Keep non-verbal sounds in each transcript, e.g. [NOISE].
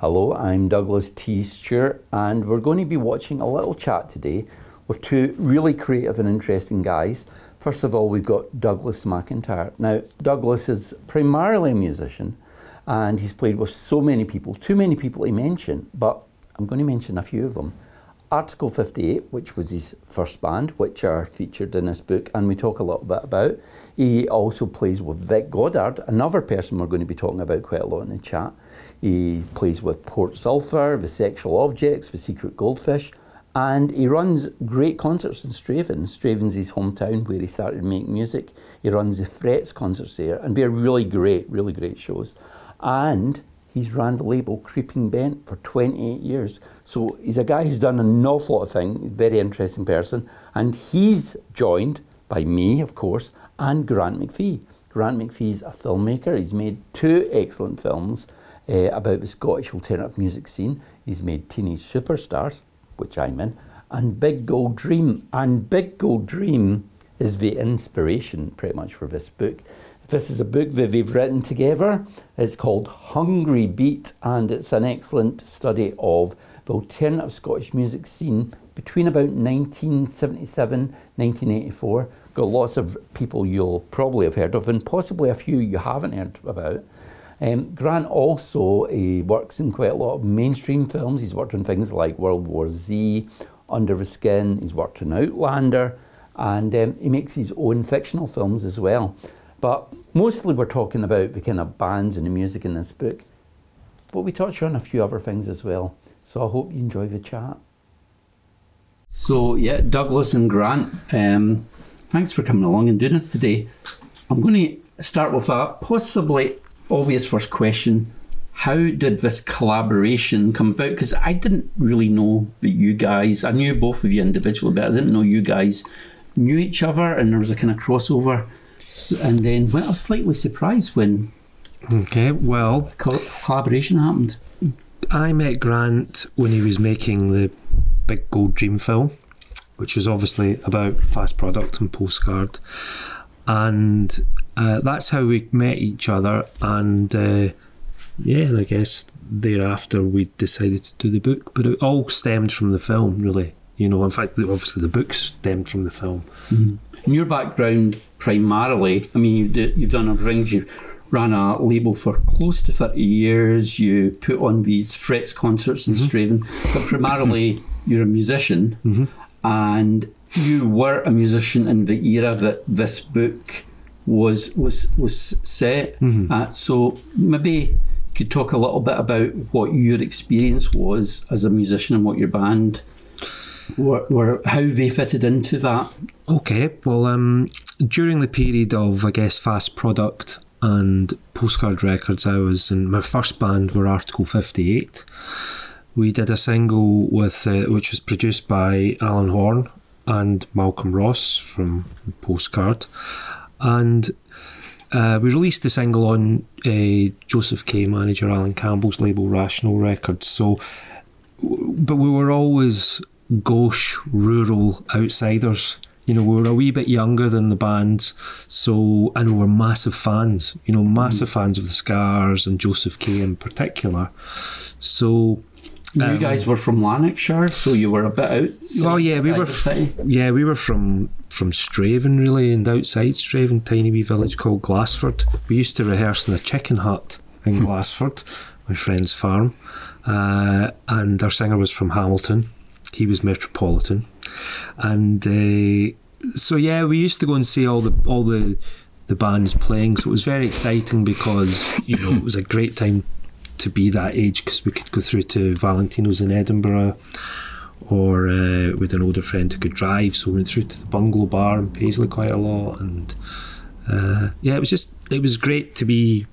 Hello, I'm Duglas T. Stewart, and we're going to be watching a little chat today with two really creative and interesting guys. First of all, we've got Douglas MacIntyre. Now, Douglas is primarily a musician, and he's played with so many people, too many people to mention, but I'm going to mention a few of them. Article 58, which was his first band, which are featured in this book, and we talk a little bit about. He also plays with Vic Godard, another person we're going to be talking about quite a lot in the chat. He plays with Port Sulphur, The Sexual Objects, The Secret Goldfish, and he runs great concerts in Strathaven. Strathaven's his hometown where he started making music. He runs the Frets concerts there, and they're really great, really great shows. And He's ran the label Creeping Bent for 28 years. So he's a guy who's done an awful lot of things, very interesting person. And he's joined by me, of course, and Grant McPhee. Grant McPhee's a filmmaker. He's made two excellent films uh, about the Scottish alternative music scene. He's made Teenage Superstars, which I'm in, and Big Gold Dream. And Big Gold Dream is the inspiration pretty much for this book. This is a book that they've written together. It's called Hungry Beat, and it's an excellent study of the alternative Scottish music scene between about 1977 1984. Got lots of people you'll probably have heard of, and possibly a few you haven't heard about. Um, Grant also uh, works in quite a lot of mainstream films. He's worked on things like World War Z, Under the Skin, he's worked on Outlander, and um, he makes his own fictional films as well. But mostly we're talking about the kind of bands and the music in this book. But we touch on a few other things as well. So I hope you enjoy the chat. So yeah, Douglas and Grant, um, thanks for coming along and doing this today. I'm going to start with a possibly obvious first question. How did this collaboration come about? Because I didn't really know that you guys, I knew both of you individually, but I didn't know you guys knew each other and there was a kind of crossover and then well, I was slightly surprised when okay, well, collaboration happened. I met Grant when he was making the Big Gold Dream film, which was obviously about fast product and postcard, and uh, that's how we met each other. And uh, yeah, and I guess thereafter we decided to do the book, but it all stemmed from the film, really. You know, in fact, obviously the book stemmed from the film. Mm-hmm. In your background, primarily, I mean, you've, you've done a range. You ran a label for close to 30 years. You put on these Frets concerts in mm-hmm. Strathaven, but primarily [LAUGHS] you're a musician. Mm-hmm. And you were a musician in the era that this book was was was set mm-hmm. at. So maybe you could talk a little bit about what your experience was as a musician and what your band were, were how they fitted into that. Okay, well, um, during the period of, I guess, fast product and postcard records, I was in my first band were Article 58. We did a single with uh, which was produced by Alan Horne and Malcolm Ross from Postcard, and uh, we released the single on uh, Joseph K. manager Alan Campbell's label Rational Records. So, but we were always gauche rural outsiders. You know, we were a wee bit younger than the band, so and we were massive fans. You know, massive mm. fans of the Scars and Joseph K in particular. So you um, guys were from Lanarkshire, so you were a bit out. Oh yeah, we were. F- yeah, we were from from Strathaven, really, and outside Strathaven, tiny wee village called Glassford. We used to rehearse in a chicken hut in Glassford, my friend's farm, uh, and our singer was from Hamilton. He was Metropolitan, and uh, so yeah, we used to go and see all the all the the bands playing. So it was very exciting because you know it was a great time to be that age because we could go through to Valentino's in Edinburgh, or uh, with an older friend who could drive. So we went through to the Bungalow Bar in Paisley quite a lot, and uh, yeah, it was just it was great to be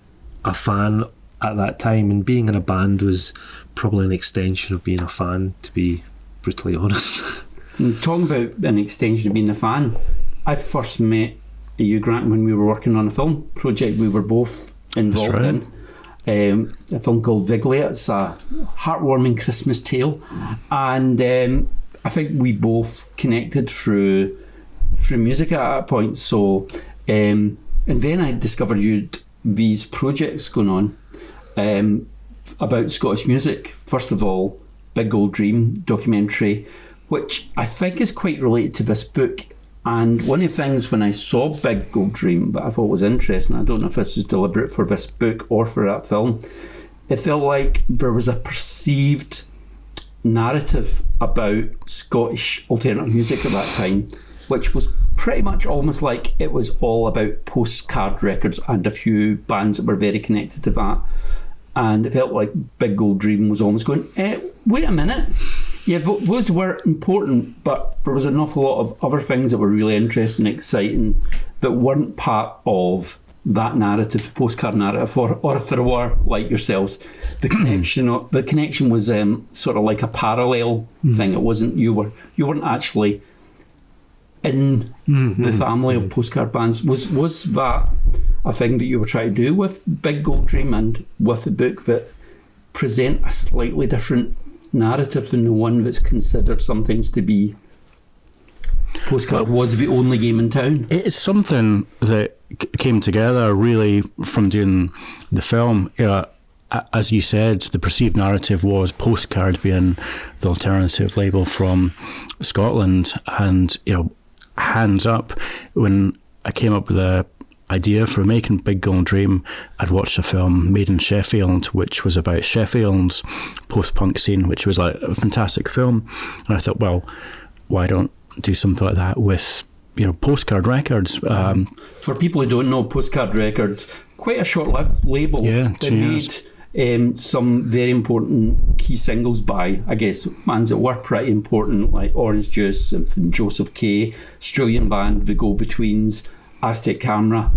a fan at that time, and being in a band was probably an extension of being a fan. To be brutally [LAUGHS] honest. And Talking about an extension of being a fan, I first met you, Grant, when we were working on a film project we were both involved right. in. Um, a film called Viglia. It's a heartwarming Christmas tale, and um, I think we both connected through through music at that point. So, um, and then I discovered you'd these projects going on. Um, about Scottish music. First of all, Big Gold Dream documentary, which I think is quite related to this book. And one of the things when I saw Big Gold Dream that I thought was interesting, I don't know if this was deliberate for this book or for that film, it felt like there was a perceived narrative about Scottish alternative music at that time, which was pretty much almost like it was all about postcard records and a few bands that were very connected to that. And it felt like Big Gold Dream was almost going, eh, wait a minute. Yeah, those were important, but there was an awful lot of other things that were really interesting and exciting that weren't part of that narrative, postcard narrative, or, or if there were, like yourselves, the connection the connection was um, sort of like a parallel mm. thing. It wasn't you were you weren't actually in mm-hmm. the family of postcard bands. Was was that a thing that you were trying to do with Big Gold Dream and with the book that present a slightly different narrative than the one that's considered sometimes to be postcard was the only game in town? It's something that came together really from doing the film. You as you said, the perceived narrative was postcard being the alternative label from Scotland, and you know, hands up when I came up with a idea for making Big Gold Dream, I'd watched a film made in Sheffield, which was about Sheffield's post punk scene, which was like a fantastic film. And I thought, well, why don't do something like that with you know postcard records. Um, For people who don't know, postcard records quite a short-lived label. Yeah, they made um, some very important key singles by I guess bands that were pretty important like Orange Juice and Joseph K, Australian band The Go Betweens, Aztec Camera.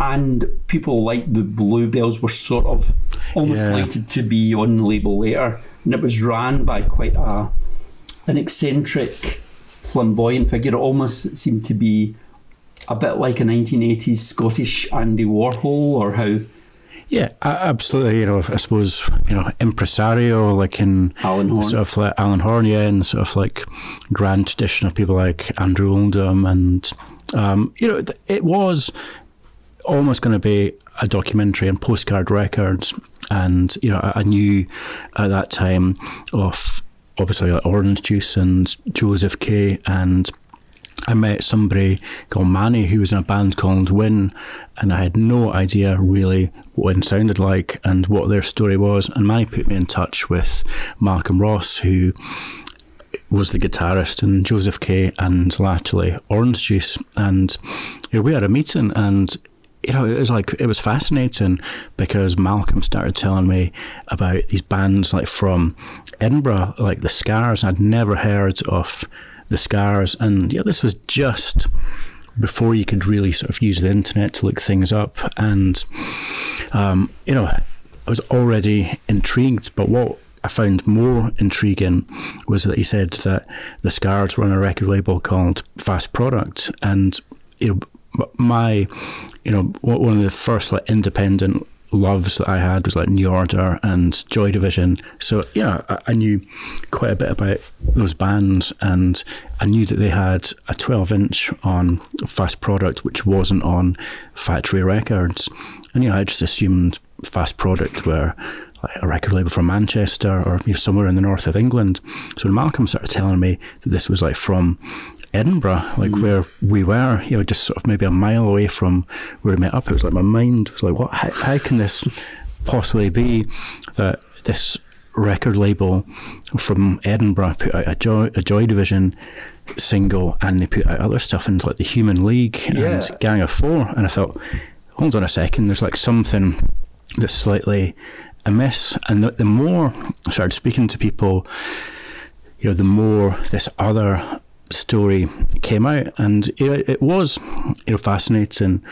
And people like the Bluebells were sort of almost yeah. slated to be on the label later, and it was ran by quite a an eccentric flamboyant figure. It almost seemed to be a bit like a 1980s Scottish Andy Warhol, or how. Yeah, absolutely. You know, I suppose you know impresario, like in Alan Horne, sort of like Alan Horne, yeah, and sort of like grand tradition of people like Andrew Oldham, and um, you know, it was almost going to be a documentary and postcard records, and you know, I knew at that time of obviously like Orange Juice and Joseph K. And I met somebody called Manny who was in a band called Win, and I had no idea really what it sounded like and what their story was. And Manny put me in touch with Malcolm Ross, who was the guitarist and Joseph K and latterly Orange Juice. And you know, we had a meeting, and you know, it was like it was fascinating because Malcolm started telling me about these bands like from Edinburgh, like the Scars. I'd never heard of the Scars, and yeah, this was just before you could really sort of use the internet to look things up. And um, you know, I was already intrigued, but what I found more intriguing was that he said that the Scars were on a record label called Fast Product, and you know my, you know, one of the first like independent loves that I had was like New Order and Joy Division. So yeah, I, I, knew quite a bit about those bands, and I knew that they had a 12 inch on Fast Product, which wasn't on Factory Records, and you know I just assumed Fast Product were a record label from Manchester or somewhere in the north of England. So when Malcolm started telling me that this was like from Edinburgh, like mm. where we were, you know, just sort of maybe a mile away from where we met up. It was like my mind was like, what? How, how can this possibly be that this record label from Edinburgh put out a Joy, a Joy Division single and they put out other stuff into like the Human League yeah. and Gang of Four? And I thought, hold on a second, there's like something that's slightly amiss. And the, the more I started speaking to people, you know, the more this other story came out, and it, it was you know fascinating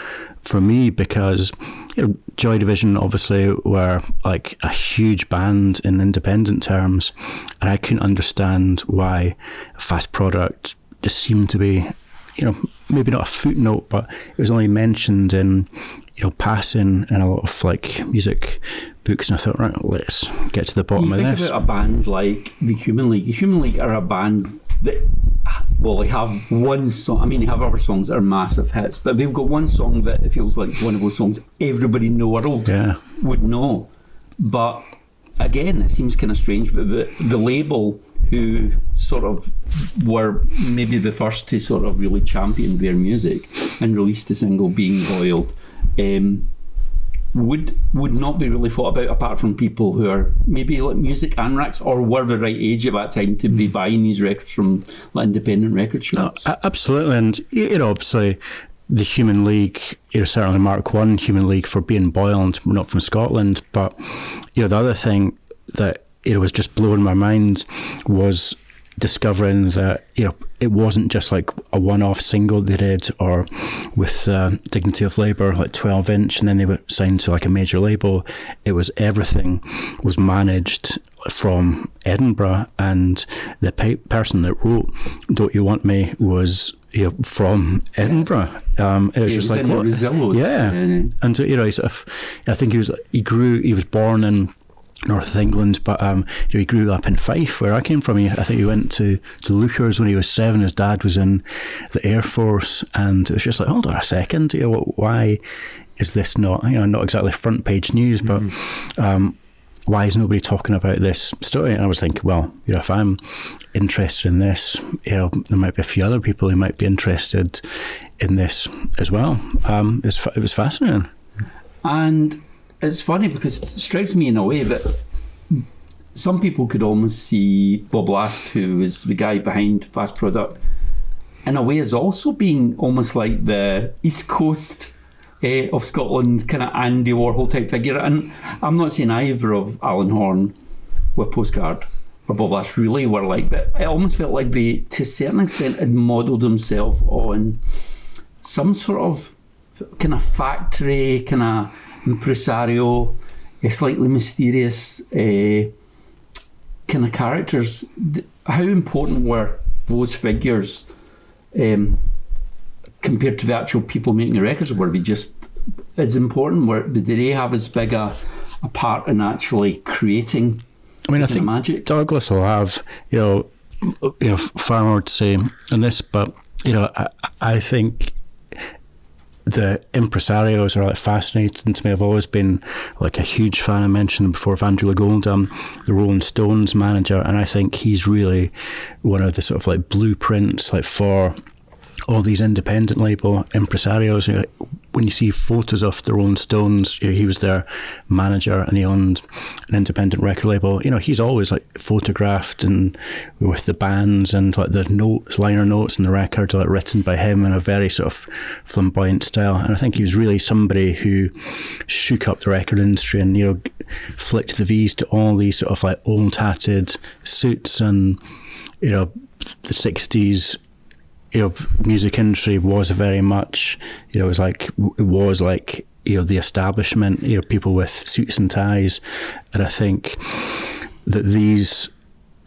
for me because you know, Joy Division obviously were like a huge band in independent terms, and I couldn't understand why Fast Product just seemed to be you know maybe not a footnote, but it was only mentioned in you know passing in a lot of like music books, and I thought right, let's get to the bottom you of think this. About a band like the Human League. The Human League are a band that well, they have one song. I mean, they have other songs that are massive hits, but they've got one song that it feels like one of those songs everybody in the world yeah. would know. But again, it seems kind of strange, but the, the label who sort of were maybe the first to sort of really champion their music and released a single being boiled um, would would not be really thought about apart from people who are maybe like music anraks or were the right age at that time to be hmm. buying these records from like independent record shops. No, absolutely, and you know, obviously the Human League, you know, certainly Mark One Human League for being boiled, not from Scotland, but you know, the other thing that it was just blowing my mind was discovering that you know it wasn't just like a one-off single they did or with uh, dignity of labor like 12 inch and then they were signed to like a major label it was everything was managed from edinburgh and the pe- person that wrote don't you want me was you know, from Edinburgh. Um, it was just like, what? yeah. And so, you know, sort of, I think he was, he grew, he was born in north of England, but um, you know, he grew up in Fife, where I came from. He, I think he went to, to Leuchars when he was seven. His dad was in the Air Force, and it was just like, hold on a second, you know, why is this not, you know, not exactly front page news, but mm. um, why is nobody talking about this story? And I was thinking, well, you know, if I'm interested in this, you know, there might be a few other people who might be interested in this as well. Um, it, was, it was fascinating. And it's funny because it strikes me in a way that some people could almost see Bob Last, who is the guy behind Fast Product, in a way as also being almost like the East Coast uh, of Scotland kind of Andy Warhol type figure. And I'm not saying either of Alan Horne with Postcard or Bob Last really were like, but I almost felt like they, to a certain extent, had modelled themselves on some sort of kind of factory, kind of impresario, a slightly mysterious uh, kind of characters. How important were those figures um, compared to the actual people making the records? Were they just as important? Were did they have as big a, a part in actually creating? I mean, I think magic? Douglas will have you know you know far more to say on this, but you know I, I think the impresarios are like fascinating to me. I've always been like a huge fan. I mentioned before of Andrew Oldham, the Rolling Stones manager, and I think he's really one of the sort of like blueprints like for all these independent label impresarios. You know, when you see photos of the Rolling Stones, you know, he was their manager and he owned an independent record label. You know, he's always like photographed and with the bands and like the notes, liner notes and the records are like written by him in a very sort of flamboyant style. And I think he was really somebody who shook up the record industry and, you know, flicked the V's to all these sort of like old tatted suits and, you know, the 60s you know, music industry was very much, you know, it was like it was like you know the establishment, you know, people with suits and ties, and I think that these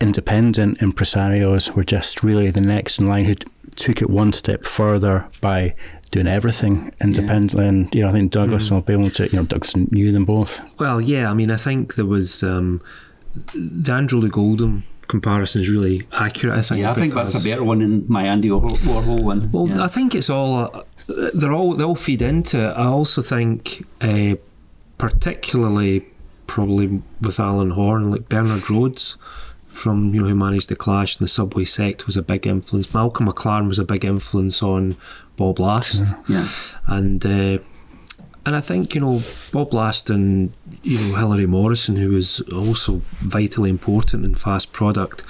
independent impresarios were just really the next in line who took it one step further by doing everything independently. Yeah. And you know, I think Douglas mm. will be able to. You know, Douglas knew them both. Well, yeah. I mean, I think there was um, the Andrew Loog Oldham comparison is really accurate. I think. Yeah, I think that's a better one than my Andy Warhol one. Well, yeah. I think it's all uh, they're all they all feed into it. I also think, uh, particularly probably with Alan Horne, like Bernard Rhodes from you know who managed the Clash and the Subway Sect was a big influence. Malcolm McLaren was a big influence on Bob Last. Yeah, and. Uh, and I think you know Bob Last and you know Hilary Morrison, who was also vitally important in Fast Product.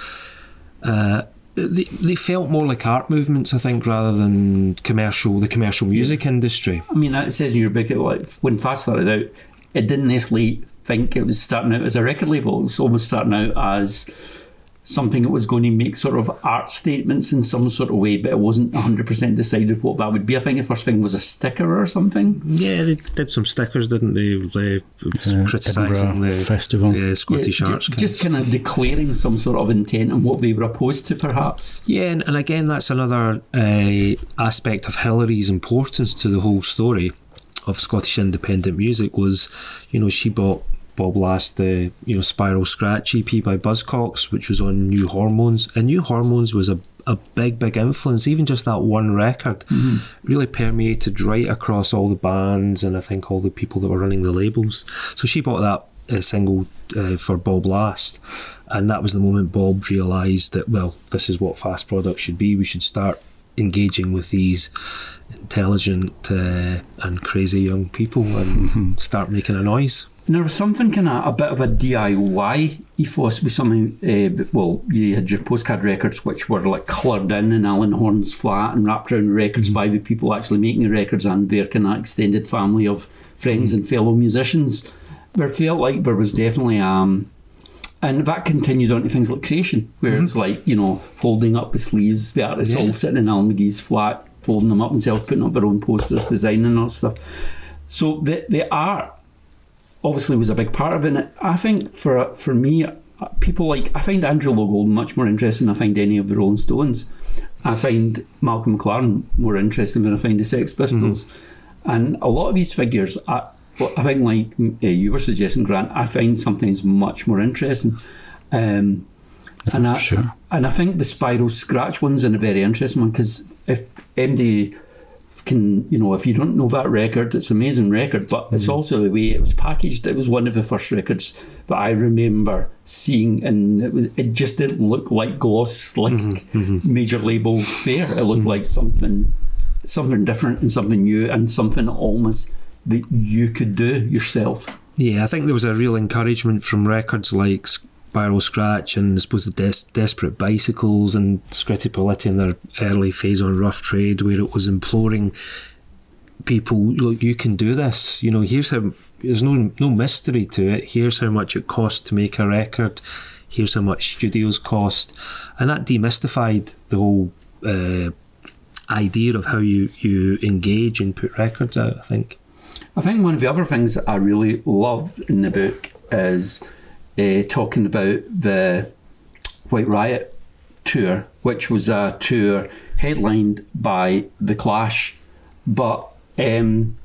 Uh, they, they felt more like art movements, I think, rather than commercial the commercial music industry. I mean, it says in your book, like when Fast started out, it didn't necessarily think it was starting out as a record label. It was almost starting out as something that was going to make sort of art statements in some sort of way, but it wasn't 100% decided what that would be. I think the first thing was a sticker or something. Yeah, they did some stickers, didn't they? They uh, criticising the festival. Yeah, Scottish yeah, Arts. Just, just kind of declaring some sort of intent and what they were opposed to, perhaps. Yeah, and, and again, that's another uh, aspect of Hilary's importance to the whole story of Scottish independent music was, you know, she bought Bob Last the you know Spiral Scratch EP by Buzzcocks, which was on New Hormones, and New Hormones was a a big big influence. Even just that one record mm-hmm. really permeated right across all the bands and I think all the people that were running the labels. So she bought that uh, single uh, for Bob Last, and that was the moment Bob realised that well, this is what fast product should be. We should start engaging with these intelligent uh, and crazy young people and start making a noise. And there was something kind of a bit of a DIY ethos with something. Uh, well, you had your postcard records, which were like coloured in in Alan Horne's flat and wrapped around records by the people actually making the records and their kind of extended family of friends and fellow musicians. There felt like there was definitely um, and that continued on to things like creation, where mm-hmm. it was like you know folding up the sleeves, the artists yeah. all sitting in Alan McGee's flat, folding them up themselves, putting up their own posters, designing all that stuff. So the the art obviously was a big part of it. And I think for for me, people like I find Andrew Golding much more interesting than I find any of the Rolling Stones. I find Malcolm McLaren more interesting than I find the Sex Pistols. Mm-hmm. And a lot of these figures, I, I think, like uh, you were suggesting, Grant, I find something's much more interesting. Um, and I, sure. and I think the Spiral Scratch one's in a very interesting one because if MD can you know if you don't know that record it's an amazing record but mm-hmm. it's also the way it was packaged it was one of the first records that I remember seeing and it was it just didn't look like gloss like mm-hmm. mm-hmm. major label fare it looked mm-hmm. like something something different and something new and something almost that you could do yourself yeah I think there was a real encouragement from records like Spiral Scratch and I suppose the Des- Desperate Bicycles and Scritti Politti in their early phase on Rough Trade, where it was imploring people, look, you can do this. You know, here's how. There's no no mystery to it. Here's how much it costs to make a record. Here's how much studios cost, and that demystified the whole uh, idea of how you you engage and put records out. I think. I think one of the other things that I really love in the book is uh, talking about the White Riot tour, which was a tour headlined by The Clash. But um,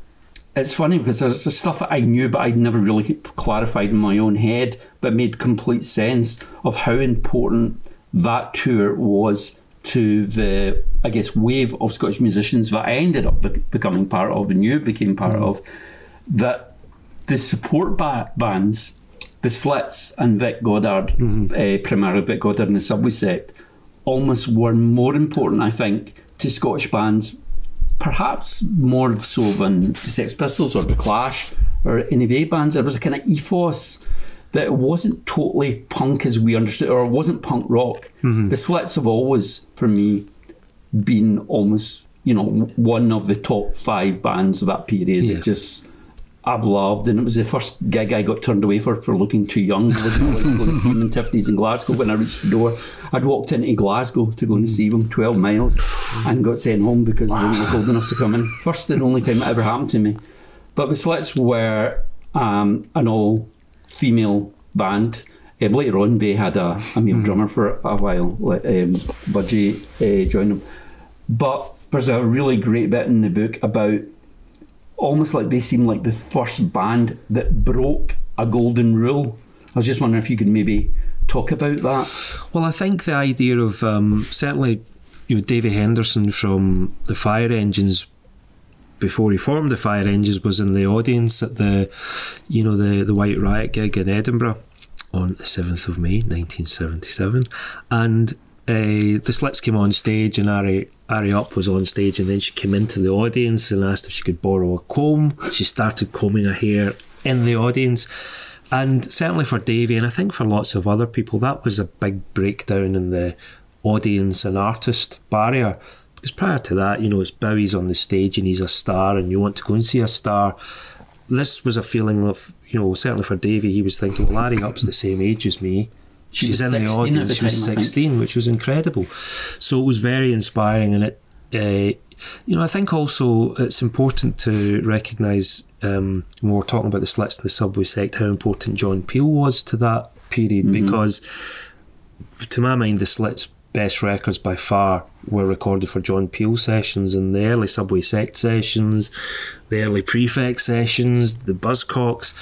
it's funny because there's the stuff that I knew, but I'd never really clarified in my own head, but made complete sense of how important that tour was to the, I guess, wave of Scottish musicians that I ended up be- becoming part of and you became part mm. of. That the support ba- bands the Slits and Vic Godard, mm-hmm. uh, primarily Vic Godard and the Subway Sect, almost were more important, I think, to Scottish bands, perhaps more so than the Sex Pistols or the Clash or any of the bands. There was a kind of ethos that it wasn't totally punk as we understood, or it wasn't punk rock. Mm-hmm. The Slits have always, for me, been almost, you know, one of the top five bands of that period. Yeah. It just I've loved, and it was the first gig I got turned away for for looking too young. Wasn't like going to see them in Tiffany's in Glasgow. When I reached the door, I'd walked into Glasgow to go and see them, twelve miles, and got sent home because wow. they were old enough to come in. First and only time it ever happened to me. But the Slits were um, an all-female band. Uh, later on, they had a, a male mm-hmm. drummer for a while. Um, Budgie uh, joined them, but there's a really great bit in the book about almost like they seem like the first band that broke a golden rule. I was just wondering if you could maybe talk about that. Well, I think the idea of um, certainly, you know, Davy Henderson from the Fire Engines before he formed the Fire Engines was in the audience at the, you know, the the White Riot gig in Edinburgh on the seventh of May, nineteen seventy seven, and uh, the Slits came on stage and Ari, Ari Up was on stage and then she came into the audience and asked if she could borrow a comb. She started combing her hair in the audience. And certainly for Davy, and I think for lots of other people, that was a big breakdown in the audience and artist barrier. Because prior to that, you know, it's Bowie's on the stage and he's a star and you want to go and see a star. This was a feeling of, you know, certainly for Davy, he was thinking, well, Ari Up's the same age as me. She She's in the audience. She was 16, which was incredible. So it was very inspiring, and it, uh, you know, I think also it's important to recognise um, when we're talking about the slits in the subway sect how important John Peel was to that period mm-hmm. because, to my mind, the slits best records by far were recorded for John Peel sessions and the early Subway Sect sessions, the early Prefect sessions, the Buzzcocks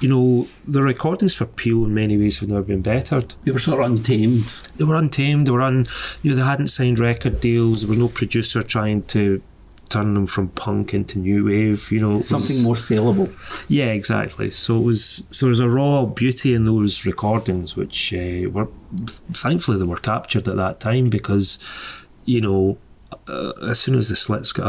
you know, the recordings for Peel in many ways have never been bettered. They were sort of untamed. They were untamed. They were un, you know, they hadn't signed record deals. There was no producer trying to turn them from punk into new wave. You know, Something was- more saleable. Yeah, exactly. So it was. So there's a raw beauty in those recordings, which uh, were thankfully they were captured at that time because, you know, uh, as soon as the Slits got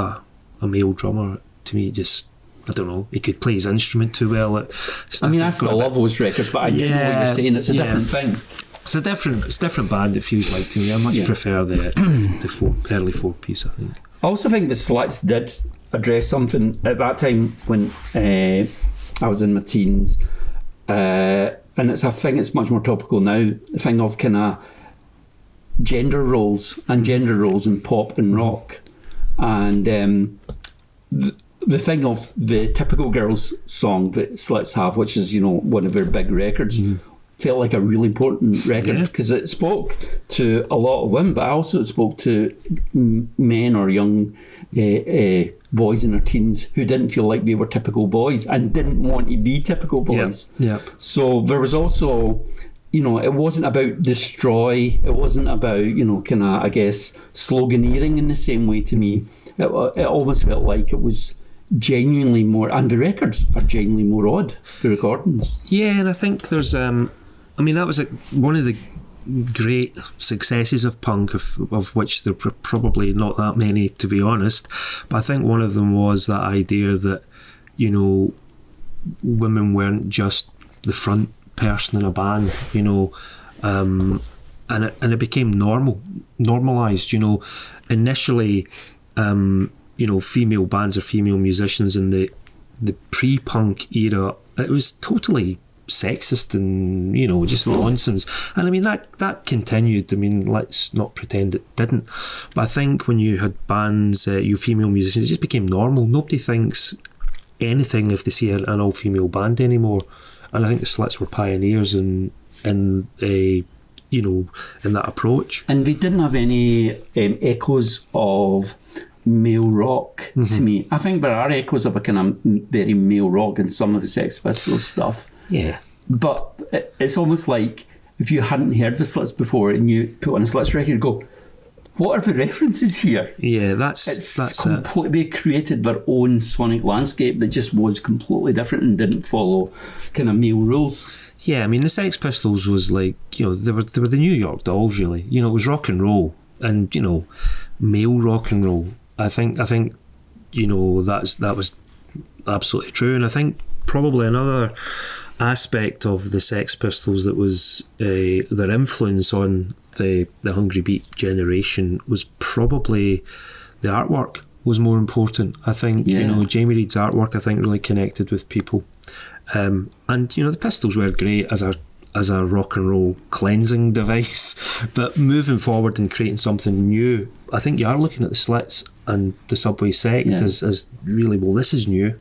a, a male drummer, to me, it just I don't know, he could play his instrument too well. I mean, I still bit- love those records, but I get what Yeah, you're saying. It's a yeah. different thing. It's a different, it's a different band. It feels like to me. I much Yeah. prefer the the four, early four piece. I think. I also think the Slits did address something at that time when uh, I was in my teens, uh, and it's I think it's much more topical now. The thing of kind of gender roles and gender roles in pop and rock, and um, the, the thing of the typical girls song that Slits have, which is you know one of their big records. Felt like a really important record Yeah. because it spoke to a lot of women, but also it spoke to men or young uh, uh, boys in their teens who didn't feel like they were typical boys and didn't want to be typical boys. Yeah. So there was also, you know, it wasn't about destroy. It wasn't about, you know, kind of, I guess, sloganeering in the same way to me. It, it almost felt like it was genuinely more, and the records are genuinely more odd, the recordings. Yeah, and I think there's. Um, I mean, that was a, one of the great successes of punk, of, of which there were probably not that many, to be honest. But I think one of them was that idea that, you know, women weren't just the front person in a band, you know, um, and it, and it became normal, normalized. You know, initially, um, you know, female bands or female musicians in the the pre-punk era, it was totally sexist and you know just nonsense. And i mean that that continued. I mean let's not pretend it didn't. But i think when you had bands uh, you female musicians it just became normal. Nobody thinks anything if they see an, all-female band anymore. And i think the slits were pioneers in in a you know in that approach. And they didn't have any um, echoes of male rock to mm-hmm. me. I think there are echoes of a kind of very male rock in some of the Sex Pistols stuff. yeah But it- it's almost like if you hadn't heard the Slits before and you put on a Slits record, you go, what are the references here? yeah that's It's that's it. completely they created their own sonic landscape that just was completely different and didn't follow kind of male rules. Yeah, I mean the Sex Pistols was like you know they were they were the New York Dolls really. You know it was rock and roll and you know male rock and roll. I think I think you know that's that was absolutely true, and I think probably another aspect of the Sex Pistols that was uh, their influence on the the Hungry Beat generation was probably the artwork was more important. I think you know Jamie Reid's artwork I think really connected with people. Um, and you know the Pistols were great as a as a rock and roll cleansing [LAUGHS] device, but moving forward and creating something new, I think you are looking at the Slits and the Subway Sect Yeah. as really well. This is new,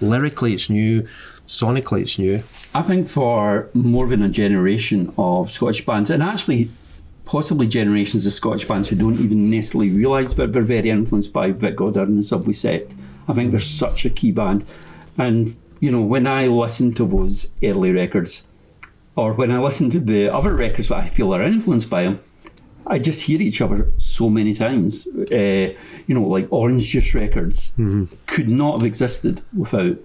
lyrically it's new, sonically it's new. I think for more than a generation of Scottish bands, and actually possibly generations of Scottish bands who don't even necessarily realise that they're very influenced by Vic Godard and the Subway Sect. I think they're such a key band. And, you know, when I listen to those early records, or when I listen to the other records that I feel are influenced by them, I just hear each other so many times. Uh, you know, like Orange Juice records mm-hmm. could not have existed without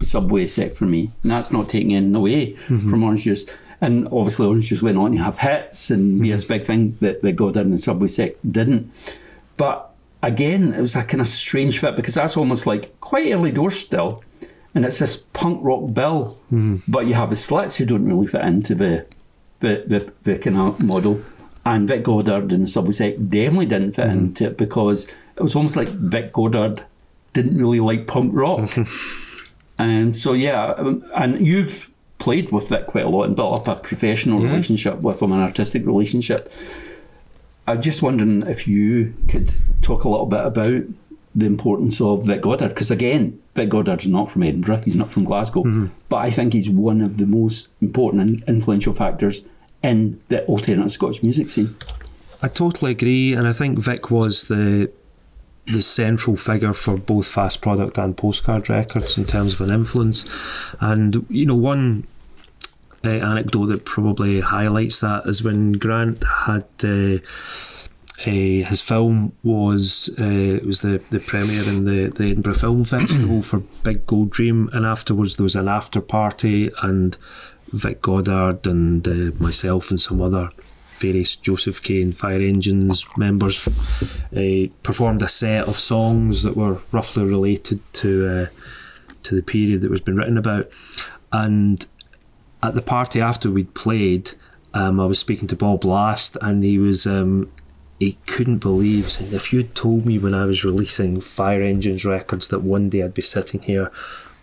Subway Sect for me. And that's not taking anything away mm-hmm. from Orange Juice. And obviously, Orange Juice went on to have hits and be this mm-hmm. big thing that, that Godard and Subway Sect didn't. But again, it was a kind of strange fit because that's almost like quite early doors still. And it's this punk rock bill, but you have the slits who don't really fit into the the, the, the kind of model. And Vic Godard and the Subway definitely didn't fit into it because it was almost like Vic Godard didn't really like punk rock. [LAUGHS] and so, yeah, um, and you've played with Vic quite a lot and built up a professional Yeah. relationship with him, an artistic relationship. I'm just wondering if you could talk a little bit about the importance of Vic Godard, because again, Vic Godard's not from Edinburgh, he's not from Glasgow, but I think he's one of the most important and influential factors in the alternative Scottish music scene. I totally agree, and I think Vic was the the central figure for both Fast Product and Postcard Records in terms of an influence. And you know, one uh, anecdote that probably highlights that is when Grant had uh, uh, his film was uh, it was the, the premiere in the, the Edinburgh Film [COUGHS] Festival for Big Gold Dream, and afterwards there was an after party, and Vic Godard and uh, myself and some other various Joseph Kane Fire Engines members uh, performed a set of songs that were roughly related to uh, to the period that was been written about, and at the party after we'd played. Um, I was speaking to Bob Last, and he was um, he couldn't believe saying if you'd told me when I was releasing Fire Engines records that one day I'd be sitting here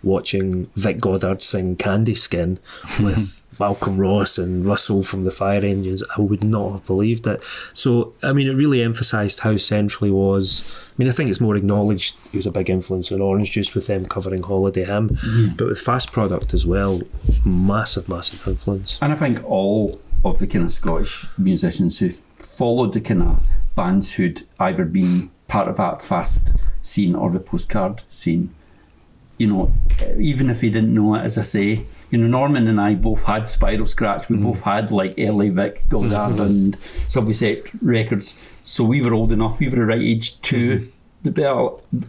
watching Vic Godard sing Candyskin with [LAUGHS] Malcolm Ross and Russell from the Fire Engines, I would not have believed it. So, I mean, it really emphasised how central he was. I mean, I think it's more acknowledged he was a big influence on Orange Juice with them covering Holiday Hymn, mm. but with Fast Product as well, massive, massive influence. And I think all of the kind of Scottish musicians who followed the kind of bands who'd either been part of that fast scene or the postcard scene. You know, even if he didn't know it, as I say, you know, Norman and I both had Spiral Scratch. We mm. both had like early Vic Godard mm-hmm. and Subway Sect records. So we were old enough. We were the right age to, mm-hmm. be,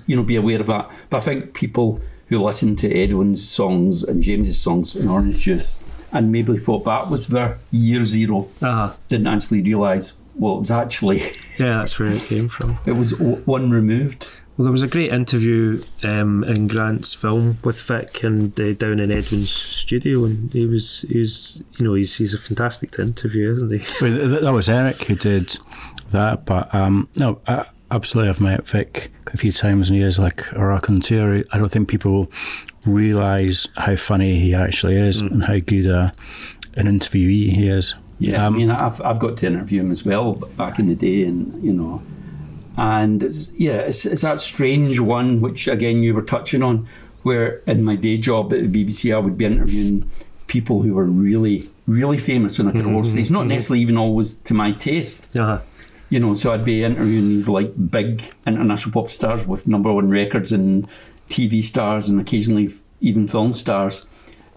you know, be aware of that. But I think people who listen to Edwyn's songs and James's songs and Orange Juice and maybe thought that was their year 0 uh-huh. didn't actually realise well, it was actually. Yeah, that's where it came from. [LAUGHS] It was one removed. Well, there was a great interview um, in Grant's film with Vic and uh, down in Edwyn's studio, and he was, he was, you know, he's he's a fantastic interview, isn't he? [LAUGHS] Well, that was Eric who did that, but um, no, I, absolutely, I've met Vic a few times, and he is like a raconteur. I don't think people realise how funny he actually is mm. and how good a, an interviewee he is. Yeah, um, I mean, I've, I've got to interview him as well back in the day, and you know, and it's, yeah, it's, it's that strange one which again you were touching on, where in my day job at the BBC I would be interviewing people who were really, really famous on a mm-hmm, stage, not mm-hmm. necessarily even always to my taste. Uh-huh. You know, so I'd be interviewing these like big international pop stars with number one records and TV stars and occasionally even film stars.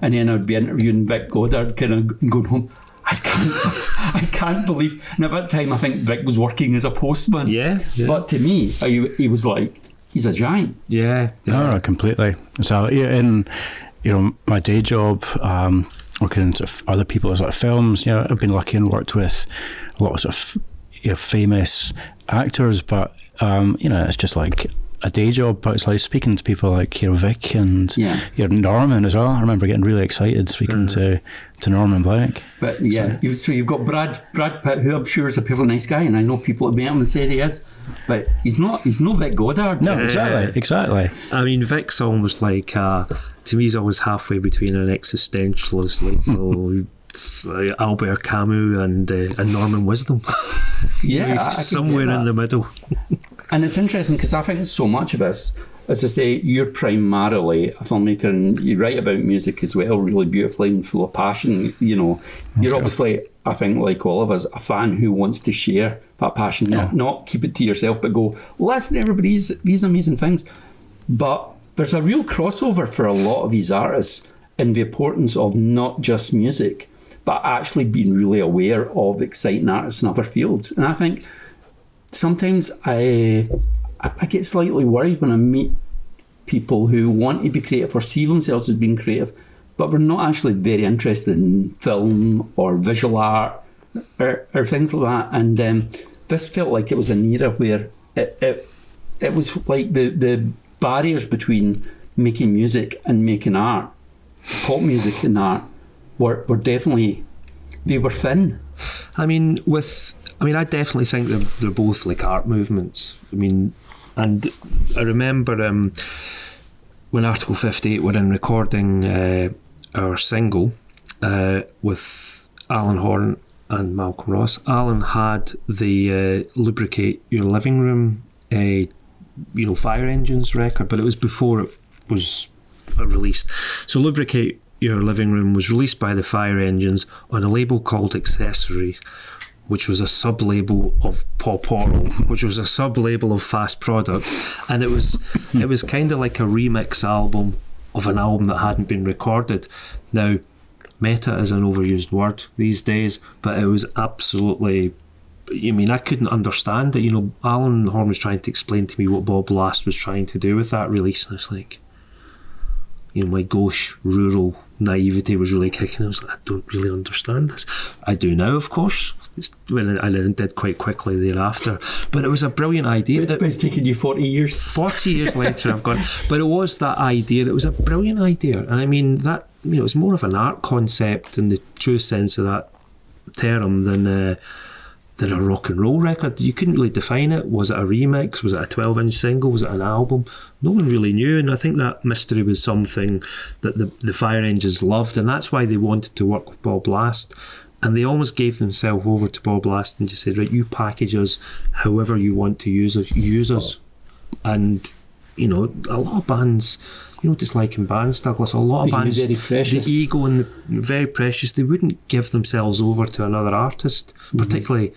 And then I'd be interviewing Vic Godard, kind of going home. I can't, [LAUGHS] I can't believe. And at that time, I think Vic was working as a postman. Yeah. yeah. But to me, he, he was like, he's a giant. Yeah. yeah. No, completely. So, yeah, in you know my day job, um, working in sort of other people's sort of films, you know, I've been lucky and worked with a lot of sort of you know, famous actors, but um, you know, it's just like a day job, but it's like speaking to people like your Vic and yeah. you know, Norman as well. I remember getting really excited speaking mm-hmm. to to Norman Blake. But yeah, so. You've, so you've got Brad Brad Pitt, who I'm sure is a people nice guy, and I know people have met him and said he is, but he's not. He's no Vic Godard. No, exactly, exactly. I mean, Vic's almost like uh, to me, he's always halfway between an existentialist like. [LAUGHS] oh, Albert Camus and uh, and Norman Wisdom. yeah, [LAUGHS] somewhere in the middle. And it's interesting because I think so much of this, as I say, you're primarily a filmmaker and you write about music as well, really beautifully and full of passion. You know, you're okay. obviously, I think, like all of us, a fan who wants to share that passion, yeah. not, not keep it to yourself, but go, listen to everybody's these amazing things. But there's a real crossover for a lot of these artists in the importance of not just music, but actually being really aware of exciting artists in other fields. And I think sometimes I I get slightly worried when I meet people who want to be creative or see themselves as being creative, but they're not actually very interested in film or visual art or, or things like that. And um, this felt like it was an era where it, it, it was like the, the barriers between making music and making art, pop music and art, were, were definitely, they were thin. I mean, with I mean, I definitely think they're, they're both like art movements. I mean, and I remember um, when Article 58 were in recording uh, our single uh, with Alan Horne and Malcolm Ross, Alan had the uh, Lubricate Your Living Room, uh, you know, Fire Engines record, but it was before it was released. So Lubricate Your Living Room was released by the Fire Engines on a label called Accessories which was a sub label of Pop:Aural, which was a sub label of Fast Product, and it was hmm. it was kind of like a remix album of an album that hadn't been recorded. Now, meta is an overused word these days, but it was absolutely I mean, I couldn't understand it. You know, Alan Horne was trying to explain to me what Bob Last was trying to do with that release, and it's like, you know, my gauche rural naivety was really kicking. I was like, I don't really understand this. I do now, of course. Well, I did quite quickly thereafter, but it was a brilliant idea. It, it's taken you forty years. Forty years [LAUGHS] later, I've gone, but it was that idea. It was a brilliant idea, and I mean that you know, it was more of an art concept in the true sense of that term than. Uh, than a rock and roll record. You couldn't really define it. Was it a remix? Was it a 12 inch single? Was it an album? No one really knew. And I think that mystery was something that the, the Fire Engines loved. And that's why they wanted to work with Bob Last. And they almost gave themselves over to Bob Last and just said, right, you package us however you want to use us, use us. And, you know, a lot of bands you know, like in bands, Douglas, a lot of bands, the ego and the, very precious, they wouldn't give themselves over to another artist, mm-hmm. particularly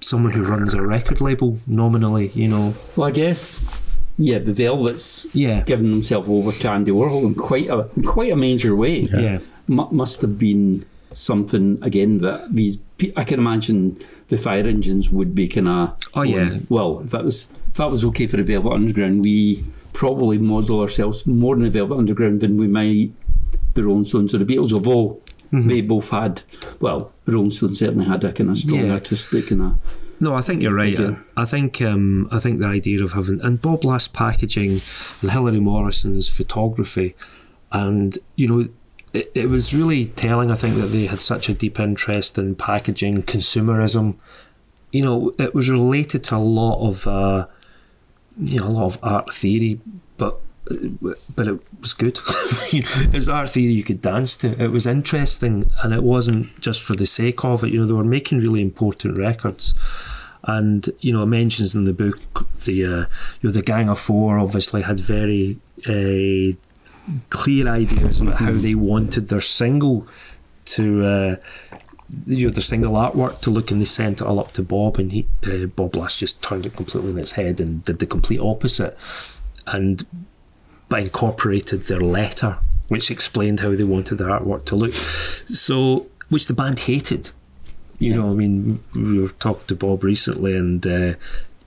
someone who runs a record label nominally, you know. Well, I guess, yeah, the Velvets, yeah, giving themselves over to Andy Warhol in quite a in quite a major way. Yeah, yeah. M- must have been something again that these I can imagine the fire engines would be kind of. Oh yeah. Well, if that was if that was okay for the Velvet Underground, we probably model ourselves more in the Velvet Underground than we might the Rolling Stones or the Beatles, although mm-hmm. they both had, well, the Rolling Stones certainly had a kind of strong yeah. artistic kind of. No, I think you're right. I, I think um, I think the idea of having and Bob Last packaging and Hilary Morrison's photography, and you know, it, it was really telling. I think that they had such a deep interest in packaging consumerism. You know, it was related to a lot of. Uh, you know, a lot of art theory, but but it was good. [LAUGHS] it was art theory you could dance to. It was interesting, and it wasn't just for the sake of it. You know, they were making really important records, and you know, it mentions in the book the uh, you know the Gang of Four obviously had very uh, clear ideas about how they wanted their single to. Uh, you know, the single artwork to look and they sent it all up to Bob and he uh, Bob Last just turned it completely on its head and did the complete opposite. And but incorporated their letter which explained how they wanted their artwork to look. So which the band hated. You know I mean we were talking to Bob recently and uh,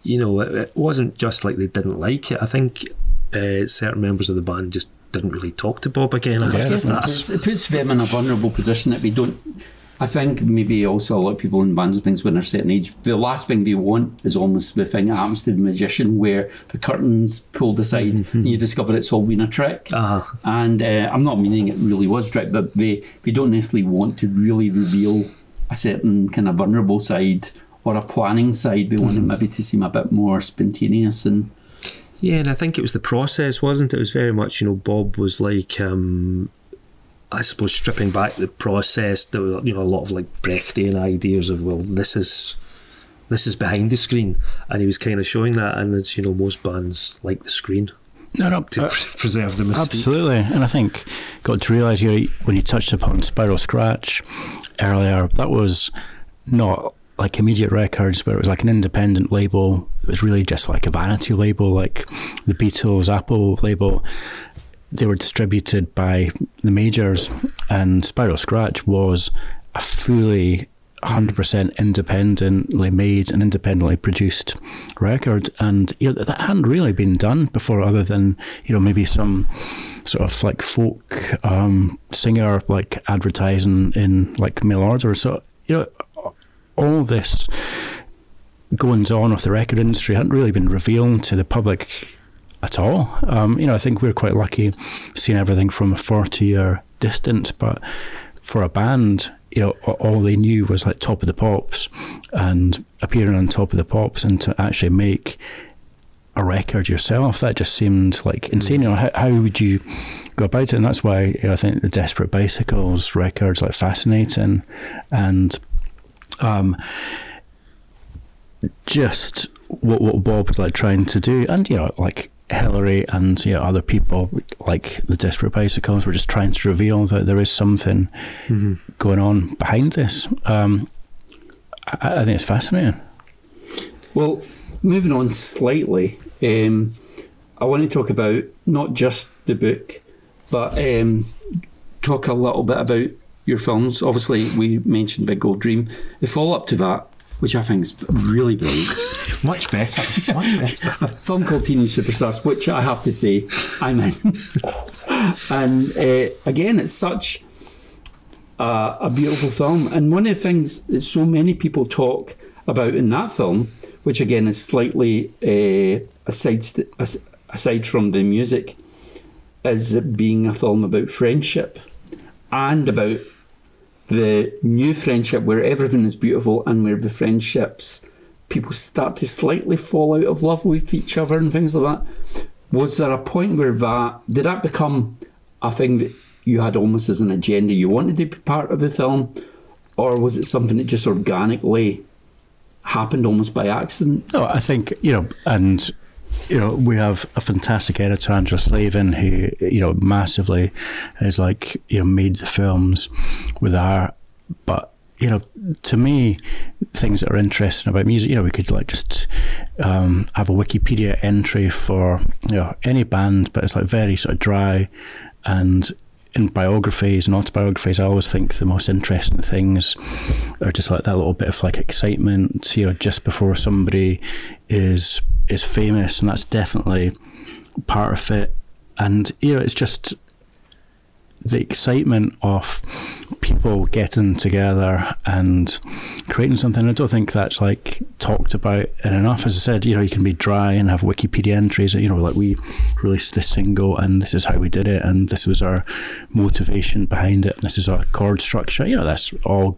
you know it, it, wasn't just like they didn't like it. I think uh, certain members of the band just didn't really talk to Bob again. Yeah, it, puts, it puts them in a vulnerable position that we don't I think maybe also a lot of people in bands things when they're a certain age, the last thing they want is almost the thing that happens to the magician where the curtains pulled aside mm-hmm. and you discover it's all been a trick. Uh-huh. And uh, I'm not meaning it really was a trick, but they, they don't necessarily want to really reveal a certain kind of vulnerable side or a planning side. They want mm-hmm. it maybe to seem a bit more spontaneous and. Yeah, and I think it was the process, wasn't it? It was very much, you know, Bob was like, um, I suppose stripping back the process, there were you know a lot of like Brechtian ideas of well, this is this is behind the screen, and he was kind of showing that, and it's you know most bands like the screen. No, no, to uh, preserve the mystique. Absolutely, and I think got to realise here when you touched upon Spiral Scratch earlier, that was not like immediate records, but it was like an independent label. It was really just like a vanity label, like the Beatles Apple label. They were distributed by the majors, and Spiral Scratch was a fully 100% independently made and independently produced record. And you know, that hadn't really been done before other than you know maybe some sort of like folk um, singer like advertising in like mail order. So you know all this goings on with the record industry hadn't really been revealed to the public at all. Um, you know, I think we're quite lucky seeing everything from a 40 year distance, but for a band, you know, all they knew was like Top of the Pops and appearing on Top of the Pops and to actually make a record yourself, that just seemed like insane. You know, how, how would you go about it? And that's why you know, I think the Desperate Bicycles records like fascinating and um, just what what Bob was like trying to do, and you know, like Hillary and you know, other people like the Desperate Bicycles were just trying to reveal that there is something mm-hmm. going on behind this. Um, I, I, think it's fascinating. Well, moving on slightly, um, I want to talk about not just the book, but um, talk a little bit about your films. Obviously, we mentioned Big Gold Dream. The follow up to that which I think is really brilliant. Much better. Much better. a film called Teenage Superstars, which I have to say I'm in. [LAUGHS] and uh, again, it's such a, a beautiful film. And one of the things that so many people talk about in that film, which again is slightly uh, aside aside from the music, is it being a film about friendship and about the new friendship where everything is beautiful and where the friendships people start to slightly fall out of love with each other and things like that. Was there a point where that did that become a thing that you had almost as an agenda you wanted to be part of the film, or was it something that just organically happened almost by accident? No, I think you know, and you know, we have a fantastic editor, Andrew Slavin, who you know massively has like you know made the films with our, but you know, to me, things that are interesting about music, you know, we could like just um, have a Wikipedia entry for you know any band, but it's like very sort of dry and in biographies and autobiographies, I always think the most interesting things are just like that little bit of like excitement, you know, just before somebody is is famous, and that's definitely part of it. And you know, it's just the excitement of people getting together and creating something. I don't think that's like talked about enough. As I said, you know, you can be dry and have Wikipedia entries. You know, like we released this single and this is how we did it, and this was our motivation behind it. This is our chord structure. You know, that's all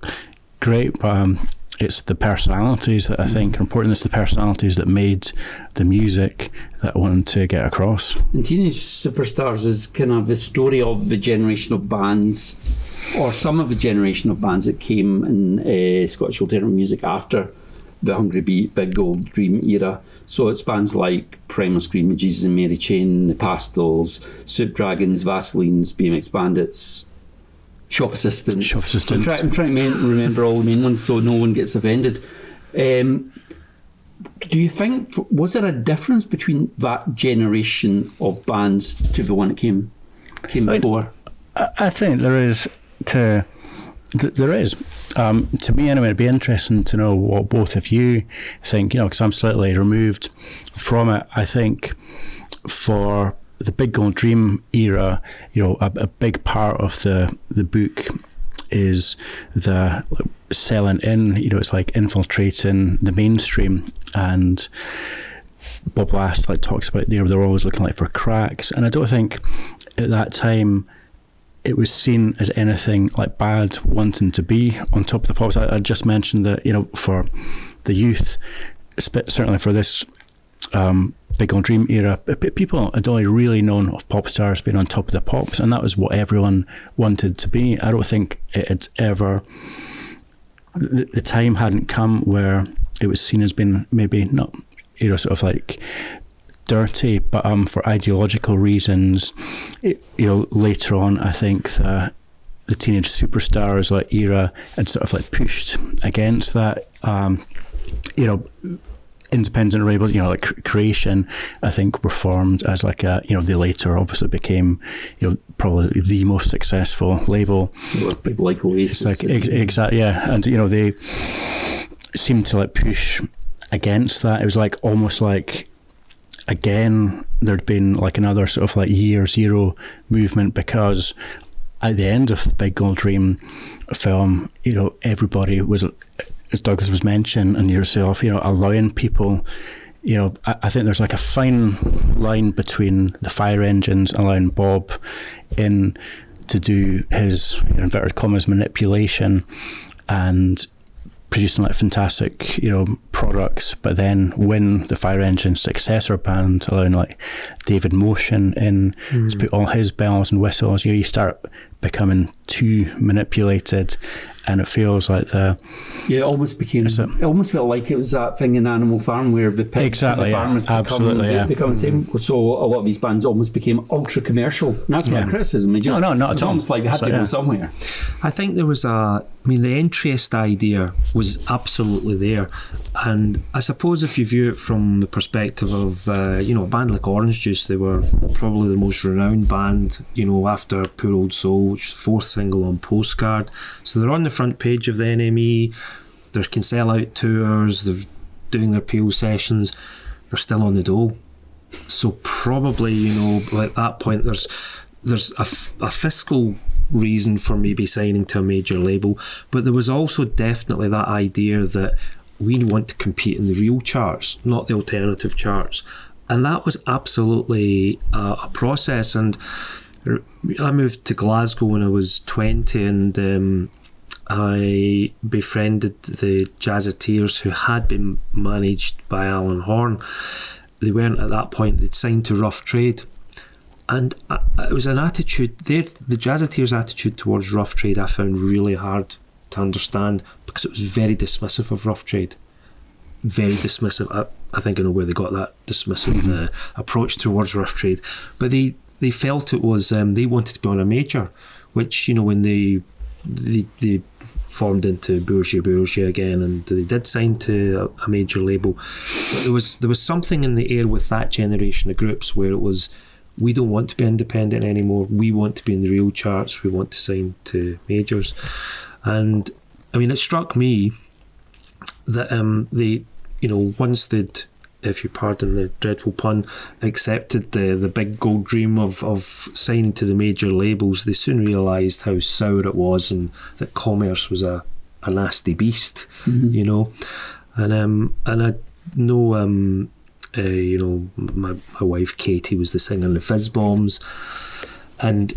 great, but um, it's the personalities that I think are important. It's the personalities that made the music that I wanted to get across. And Teenage Superstars is kind of the story of the generation of bands, or some of the generation of bands that came in uh, Scottish alternative music after the Hungry Beat, Big Gold Dream era. So it's bands like Primal Scream, Jesus and Mary Chain, The Pastels, Soup Dragons, Vaselines, BMX Bandits, Shop Assistants. Shop Assistants. I'm, try- I'm trying to remember all the main ones so no one gets offended. Um, do you think was there a difference between that generation of bands to the one that came came I- before? I, I think there is to th- there is. Um, to me, anyway, it'd be interesting to know what both of you think. You know, because I'm slightly removed from it. I think for the Big Gold Dream era, you know, a, a big part of the the book is the selling in. You know, it's like infiltrating the mainstream and. Bob Last like talks about there, they're always looking like for cracks, and I don't think at that time it was seen as anything like bad wanting to be on top of the pops. I, I just mentioned that you know for the youth, certainly for this um, Big Gold Dream era, people had only really known of pop stars being on top of the pops, and that was what everyone wanted to be. I don't think it had ever. The, the time hadn't come where it was seen as being maybe not, you know, sort of like dirty, but um, for ideological reasons, it, you know, later on, I think the the teenage superstars like era had sort of like pushed against that. Um, you know, independent labels, you know, like Creation, I think were formed as like a, you know, they later obviously became, you know, probably the most successful label. People like Oasis. It's like ex- exactly, yeah, and you know they seemed to like push against that. It was like almost like again there'd been like another sort of like year zero movement because at the end of the Big Gold Dream film, you know, everybody was, as Douglas was mentioning, and yourself, you know, allowing people. You know, I, I think there's like a fine line between the fire engines allowing Bob in to do his you know, inverted commas manipulation and producing like fantastic, you know, products, but then when the Fire Engine successor band allowing like David Motion in to mm. put all his bells and whistles, you know, you start becoming too manipulated and it feels like the Yeah, it almost became. It? It almost felt like it was that thing in Animal Farm where the pigs Exactly, and the yeah. farmers become, Absolutely, yeah. become the same. Mm. So a lot of these bands almost became ultra commercial. And that's not Yeah. a criticism. It just, No, no, not at all. almost like they had It's to like, go yeah. somewhere. I think there was a. I mean, the interest idea was absolutely there, and I suppose if you view it from the perspective of uh, you know a band like Orange Juice, they were probably the most renowned band. You know, after Poor Old Soul, which is fourth single on Postcard, so they're on the front page of the NME. they can sell out tours. They're doing their peel sessions. They're still on the dole. So probably you know at that point there's there's a, a fiscal reason for maybe signing to a major label, but there was also definitely that idea that we want to compete in the real charts, not the alternative charts, and that was absolutely a, process. And I moved to Glasgow when I was twenty, and um, I befriended the Jazzateers who had been managed by Alan Horne. They weren't at that point, they'd signed to Rough Trade. And it was an attitude, there. the Jazzateers' attitude towards Rough Trade I found really hard to understand because it was very dismissive of Rough Trade. Very dismissive. I, I think I know where they got that dismissive uh, approach towards Rough Trade. But they, they felt it was, um, they wanted to be on a major, which, you know, when they, they, they formed into Bourgie Bourgie again, and they did sign to a, a major label. But there was there was something in the air with that generation of groups where it was, we don't want to be independent anymore. We want to be in the real charts. We want to sign to majors, and I mean, it struck me that um, they, you know, once they'd if you pardon the dreadful pun, accepted the, the big gold dream of, of signing to the major labels, they soon realised how sour it was and that commerce was a, a nasty beast, mm-hmm. you know. And um, and I know um, uh, you know my my wife Katie was the singer in the Fizz Bombs, and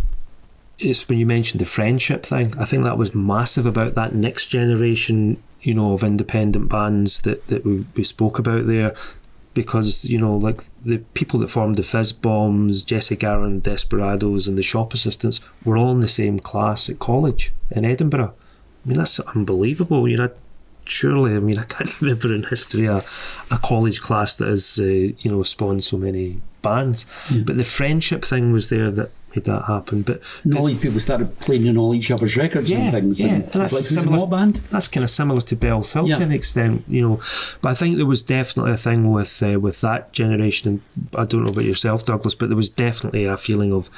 it's when you mentioned the friendship thing. I think that was massive about that next generation you know, of independent bands that, that we, we spoke about there because you know, like the people that formed the Fizz Bombs, Jesse Garon, Desperadoes, and the Shop Assistants were all in the same class at college in Edinburgh. I mean, that's unbelievable. You know, surely, I mean, I can't [LAUGHS] remember in history a, a college class that has, uh, you know, spawned so many bands. Mm. But the friendship thing was there that made that happen. But, and all these people started playing in all each other's records yeah, and things. Yeah, and that's like similar, band. That's kind of similar to Bellshill yeah. to an extent, you know. But I think there was definitely a thing with uh, with that generation. And I don't know about yourself, Douglas, but there was definitely a feeling of,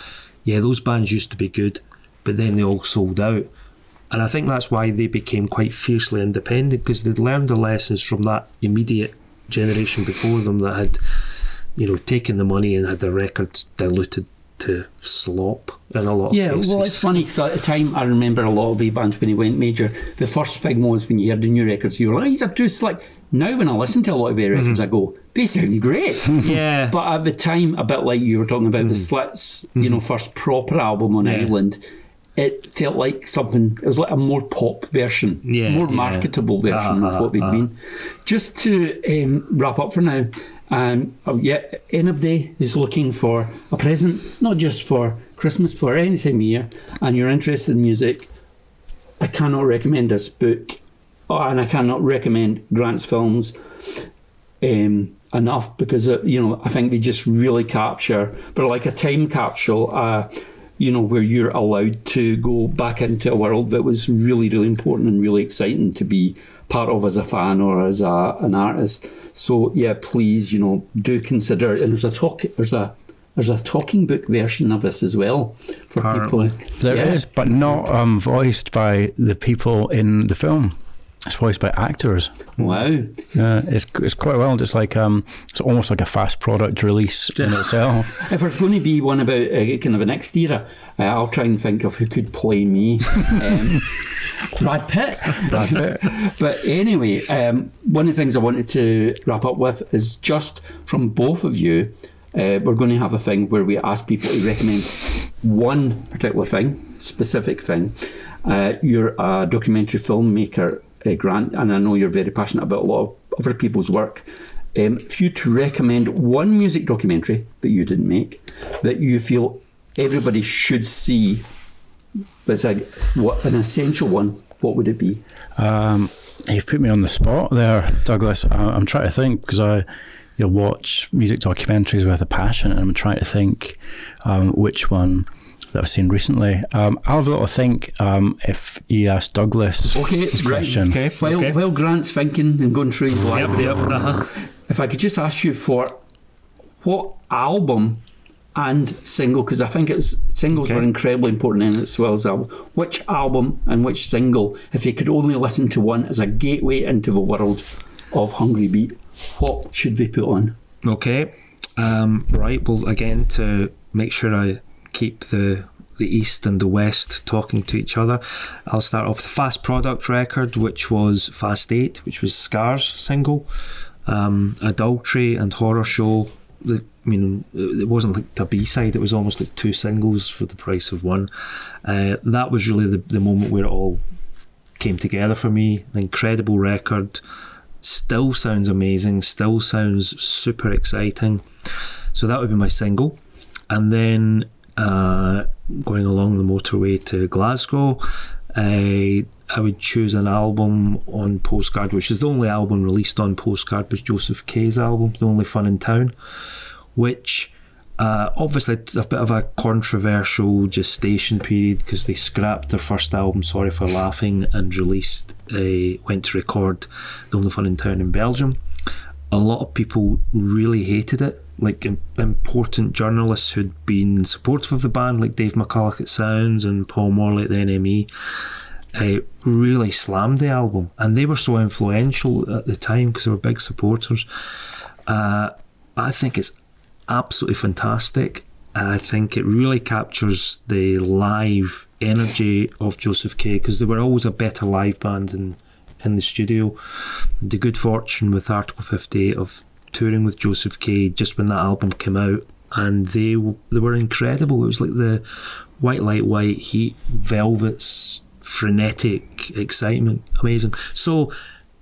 yeah, those bands used to be good, but then they all sold out. And I think that's why they became quite fiercely independent because they'd learned the lessons from that immediate generation before them that had, you know, taken the money and had their records diluted to slop in a lot yeah, of cases. well, it's funny because at the time I remember a lot of the bands when he went major. The first thing was when you heard the new records, you were like, these are too slick. Now, when I listen to a lot of their records, mm-hmm. I go, they sound great. [LAUGHS] yeah. But at the time, a bit like you were talking about mm-hmm. the Slits, you mm-hmm. know, first proper album on yeah. Island, it felt like something, it was like a more pop version, yeah, more marketable yeah. version uh, of what they'd uh, been. Just to um, wrap up for now, um, yeah, anybody is looking for a present, not just for Christmas, for any time of year, and you're interested in music, I cannot recommend this book, oh, and I cannot recommend Grant's films um, enough because uh, you know I think they just really capture, but like a time capsule. Uh, you know, where you're allowed to go back into a world that was really, really important and really exciting to be part of as a fan or as a, an artist. So yeah, please, you know, do consider. And there's a talk. There's a there's a talking book version of this as well for Apparently. people. There yeah. is, but not um, voiced by the people in the film. It's voiced by actors. Wow. Yeah, it's, it's quite well. It's like um, it's almost like a fast product release in itself. [LAUGHS] If there's going to be one about uh, kind of an next era, uh, I'll try and think of who could play me. [LAUGHS] Um, Brad Pitt. Brad Pitt. [LAUGHS] but anyway, um, one of the things I wanted to wrap up with is just from both of you. Uh, we're going to have a thing where we ask people to recommend one particular thing, specific thing. Uh, you're a documentary filmmaker uh, Grant, and I know you're very passionate about a lot of other people's work. Um, if you to recommend one music documentary that you didn't make that you feel everybody should see, that's a, what an essential one, what would it be? Um, you've put me on the spot there, Douglas. I, am trying to think because I you know, watch music documentaries with a passion, and I'm trying to think um, which one that I've seen recently. Um, I'll have a little think um, if you ask Douglas okay, his right, question. Okay, while, okay. while Grant's thinking and going through his life, yep, yep, uh-huh. if I could just ask you for what album and single because I think it's singles Okay. were incredibly important in it as well as album. Which album and which single, if you could only listen to one as a gateway into the world of Hungry Beat, what should they put on? Okay. Um, right. Well, again, to make sure I keep the the east and the west talking to each other, I'll start off the Fast Product record, which was Fast Eight, which was Scars single, um, Adultery and Horror Show. The, I mean, it wasn't like a B side; it was almost like two singles for the price of one. Uh, that was really the, the moment where it all came together for me. An incredible record still sounds amazing, still sounds super exciting. So that would be my single. And then uh, going along the motorway to Glasgow, I, I would choose an album on Postcard, which is the only album released on Postcard, was Joseph K's album, The Only Fun in Town, which uh, obviously a bit of a controversial gestation period because they scrapped their first album, Sorry for Laughing, and released a went to record The Only Fun in Town in Belgium. A lot of people really hated it. Like important journalists who'd been supportive of the band, like Dave McCullough at Sounds and Paul Morley at the NME, uh, really slammed the album, and they were so influential at the time because they were big supporters. Uh, I think it's absolutely fantastic. I think it really captures the live energy of Joseph K because they were always a better live band in in the studio. The good fortune with Article 58 of touring with Joseph K just when that album came out, and they they were incredible. It was like the white light, white heat, velvets, frenetic excitement, amazing. So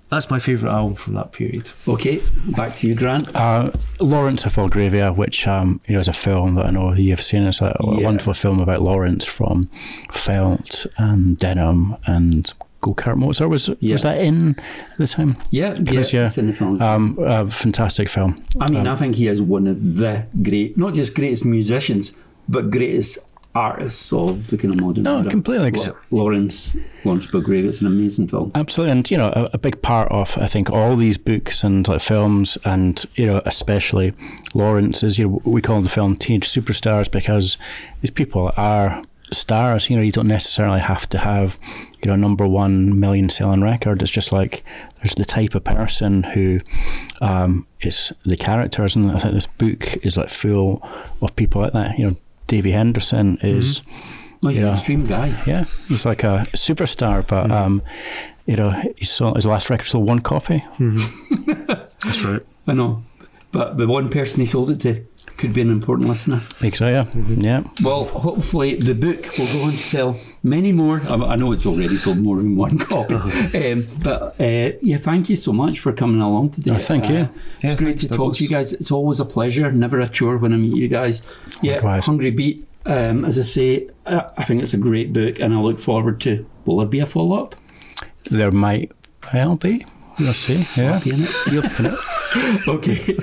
that's my favourite album from that period. Okay, back to you, Grant. Uh, Lawrence of Belgravia, which um, you know is a film that I know you've seen. It's a, a Yeah. wonderful film about Lawrence from Felt and Denim and Go Kart Mozart. Was Yeah. was that in the time? Yeah, yeah, Chris, yeah. in the film. Um, a fantastic film. I mean, um, I think he is one of the great, not just greatest musicians, but greatest artists of the kind of modern No, era. completely. Law- Lawrence, Lawrence Belgrave, it's an amazing film. Absolutely, and you know, a, a big part of I think all these books and like films, and you know, especially Lawrence is you know we call the film teenage superstars because these people are stars. You know, you don't necessarily have to have you know a number one million selling record. It's just like there's the type of person who um, is the characters, and I think this book is like full of people like that. You know, Davy Henderson is. Oh, he's Yeah. an extreme guy. Yeah, he's like a superstar, but um, you know, he sold his last record sold one copy. [LAUGHS] That's right. I know. But the one person he sold it to could be an important listener. I think so, yeah, yeah. Well, hopefully the book will go on to sell many more. I know it's already sold more than one [LAUGHS] copy. um, but uh, yeah, thank you so much for coming along today. Oh, thank you. Uh, Yeah, it's great thanks, to talk Douglas. to you guys. It's always a pleasure, never a chore when I meet you guys. Yeah, Likewise. Hungry Beat. Um, as I say, I, I think it's a great book, and I look forward to. Will there be a follow up? There might well be. We'll see. Yeah, Be in it? You'll [LAUGHS] put it. Okay,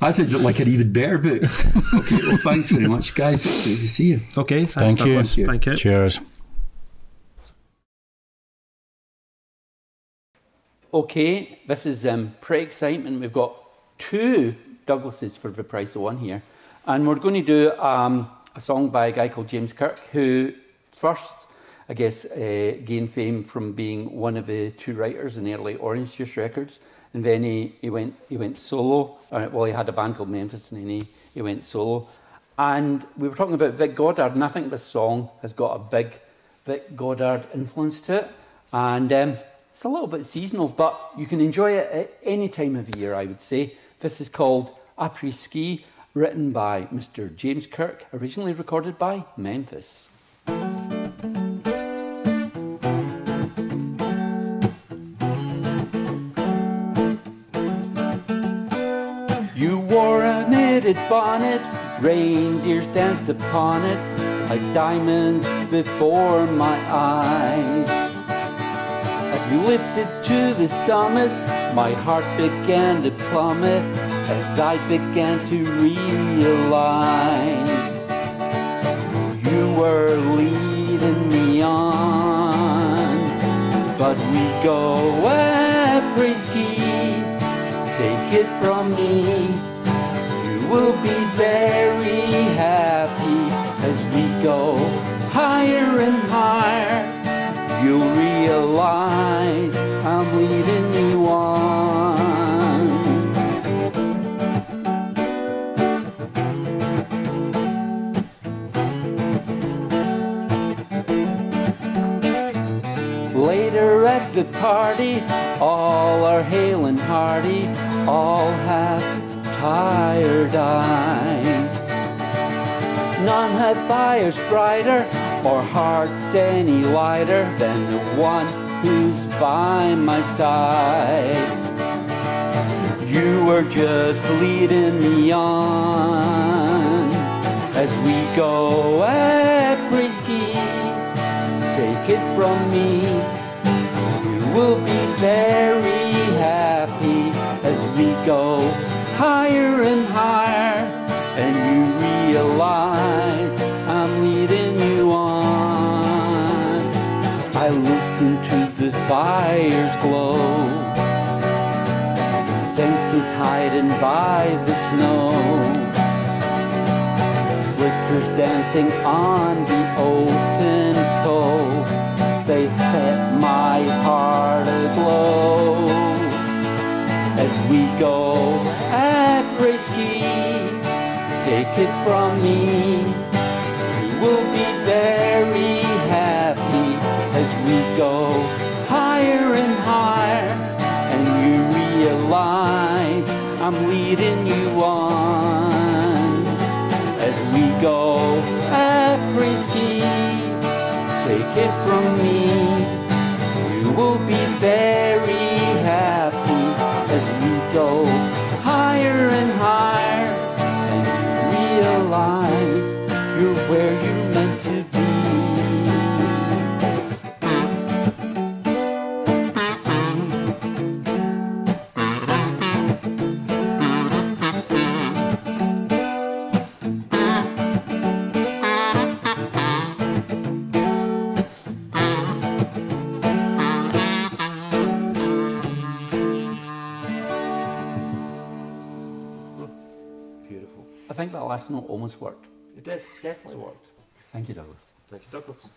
that sounds like an even better book. Okay, well, thanks very much, guys. It's great to see you. Okay, thanks, Thank you. Thank you. Cheers. Okay, this is um, pretty excitement. We've got two Douglases for the price of one here. And we're going to do um, a song by a guy called James Kirk, who first, I guess, uh, gained fame from being one of the two writers in the early Orange Juice records. And then he, he, went, he went solo. Uh, well, he had a band called Memphis, and then he, he went solo. And we were talking about Vic Godard, and I think this song has got a big Vic Godard influence to it. And um, it's a little bit seasonal, but you can enjoy it at any time of the year, I would say. This is called Après Ski, written by Mr. James Kirk, originally recorded by Memphis. A knitted bonnet, reindeers danced upon it like diamonds before my eyes. As we lifted to the summit, my heart began to plummet as I began to realize you were leading me on. But we go après ski, take it from me, will be very happy. As we go higher and higher, you'll realize I'm leading you on. Later at the party, all are hale and hearty, all have eyes. None had fires brighter or hearts any lighter than the one who's by my side. You were just leading me on as we go après ski. Take it from me, you will be very happy as we go higher and higher, and you realize I'm leading you on. I looked into the fire's glow, the senses hiding by the snow flickers dancing on the open toe. They set my heart aglow as we go ski. Take it from me, we will be very happy as we go higher and higher, and you realize I'm leading you on as we go ski. Take it from me, you will be very Beautiful. I think that last note almost worked. It did. Definitely worked. Thank you, Douglas. Thank you, Douglas.